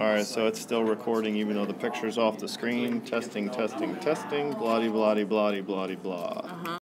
All right, so it's still recording even though the picture's off the screen. Testing, testing, testing. Blotty, blotty, blotty, blotty, blah. Uh-huh.